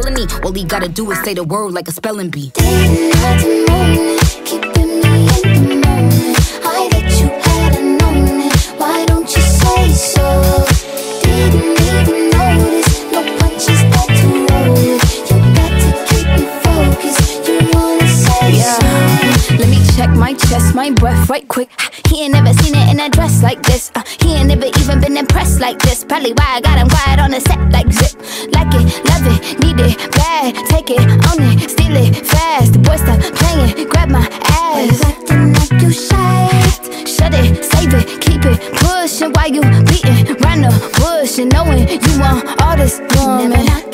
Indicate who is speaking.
Speaker 1: felony. All he gotta do is say the word like a spelling bee.
Speaker 2: Let me check my chest, my breath right quick. He ain't never seen it in a dress like this. Uh, he ain't never even been impressed like this. Probably why I got him quiet on the set like zip. Like it, bad. Take it, own it, steal it, fast. The boy stop playing, grab my
Speaker 3: Why you
Speaker 2: ass.
Speaker 3: acting like you shy?
Speaker 2: Shut it, save it, keep it pushing while you beating round the bush and knowing you want all this woman.